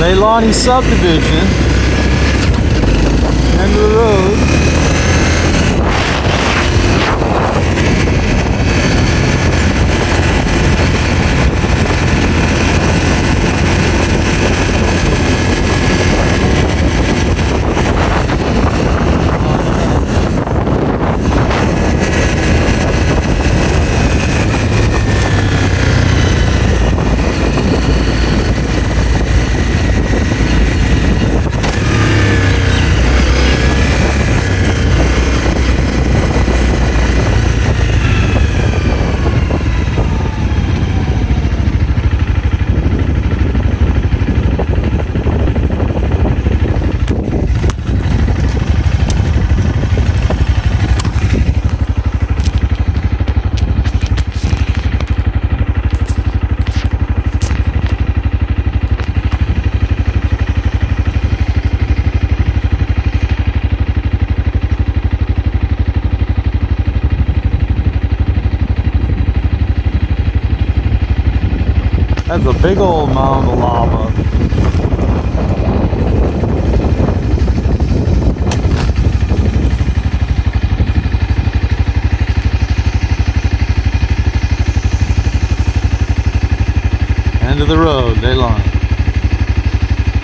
Leilani subdivision. End of the road. That's a big old mound of lava. End of the road, Leilani.